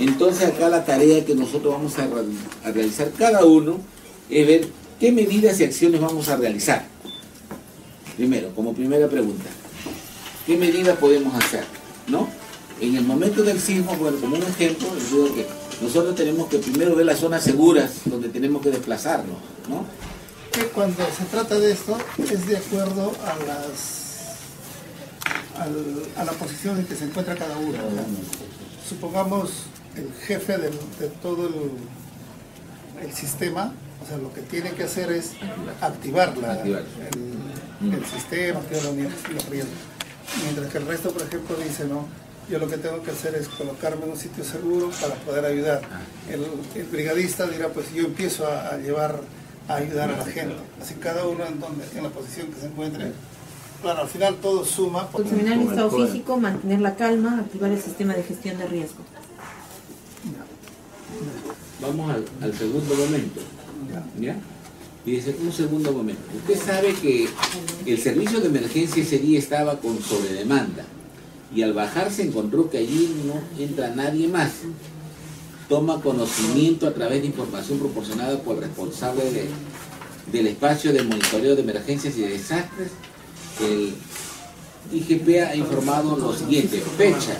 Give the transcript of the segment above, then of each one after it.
Entonces acá la tarea que nosotros vamos a, a realizar cada uno es ver qué medidas y acciones vamos a realizar. Primero, como primera pregunta, ¿qué medidas podemos hacer? ¿No? En el momento del sismo, bueno, como un ejemplo, les digo que nosotros tenemos que primero ver las zonas seguras donde tenemos que desplazarnos, ¿no? Que cuando se trata de esto es de acuerdo a las a la posición en que se encuentra cada uno. Supongamos el jefe de todo el, sistema, o sea, lo que tiene que hacer es activar, El, el, sistema, activar la unidad Mientras que el resto, por ejemplo, dice, no, yo lo que tengo que hacer es colocarme en un sitio seguro para poder ayudar. Ah. El, brigadista dirá, pues yo empiezo a, llevar, a ayudar a la gente. Así cada uno en, donde, en la posición que se encuentre. Claro, al final todo suma. Examinar el estado físico, mantener la calma, activar el sistema de gestión de riesgo. Vamos al, segundo momento. ¿Ya? Y dice, un segundo momento. Usted sabe que el servicio de emergencia ese día estaba con sobredemanda y al bajar se encontró que allí no entra nadie más. Toma conocimiento a través de información proporcionada por el responsable del espacio de monitoreo de emergencias y de desastres. El IGP ha informado lo siguiente, fecha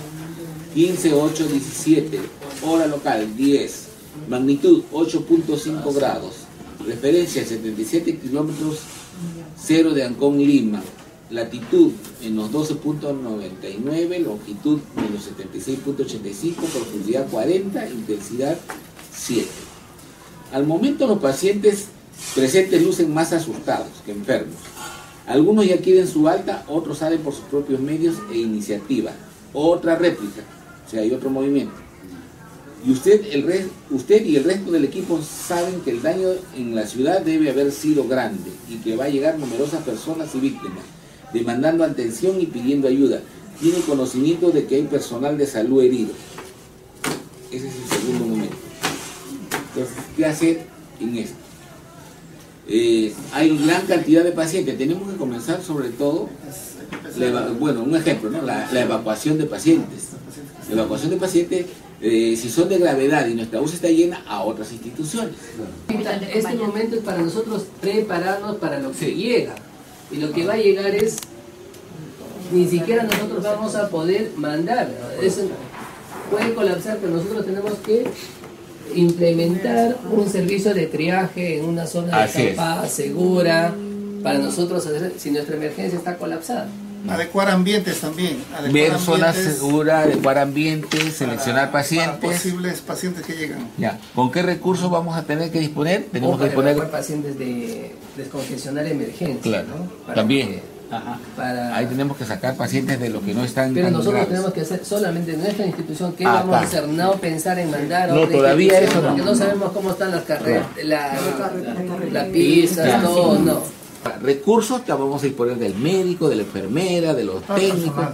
15.8.17, hora local 10, magnitud 8.5 grados, referencia 77 kilómetros 0 de Ancón, Lima, latitud menos 12.99, longitud menos 76.85, profundidad 40, intensidad 7. Al momento los pacientes presentes lucen más asustados que enfermos. Algunos ya quieren su alta, otros salen por sus propios medios e iniciativa. Otra réplica, o sea, hay otro movimiento. Y usted, el usted y el resto del equipo saben que el daño en la ciudad debe haber sido grande y que va a llegar numerosas personas y víctimas demandando atención y pidiendo ayuda. Tiene conocimiento de que hay personal de salud herido. Ese es el segundo momento. Entonces, ¿qué hacer en esto? Eh, hay gran cantidad de pacientes. Tenemos que comenzar sobre todo, bueno, un ejemplo, ¿no? la, evacuación de pacientes. La evacuación de pacientes, eh, si son de gravedad y nuestra UCI está llena, a otras instituciones. Este momento es para nosotros prepararnos para lo que llega y lo que va a llegar es, ni siquiera nosotros vamos a poder mandar. puede colapsar, pero nosotros tenemos que implementar un servicio de triaje en una zona de paz segura, para nosotros si nuestra emergencia está colapsada. Adecuar ambientes también. Ver zonas seguras, adecuar ambientes, seleccionar pacientes. posibles pacientes que llegan. Ya. ¿Con qué recursos vamos a tener que disponer? Tenemos que disponer. pacientes de descongestionar emergencia. Claro. También. Ahí tenemos que sacar pacientes de los que no están. Pero nosotros tenemos que hacer solamente en nuestra institución. ¿Qué ah, vamos a hacer? No pensar en mandar a No, todavía eso no. Porque no sabemos cómo están las carreras, la, la, pista, todo, no recursos que vamos a disponer del médico, de la enfermera, de los técnicos,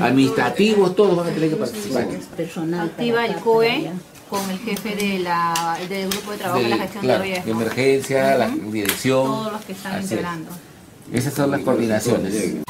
administrativos, todos van a tener que participar. Personal. Activa el COE con el jefe de la, del grupo de trabajo de, la gestión de riesgo. emergencia, la dirección. Todos los que están integrando. Esas son las coordinaciones.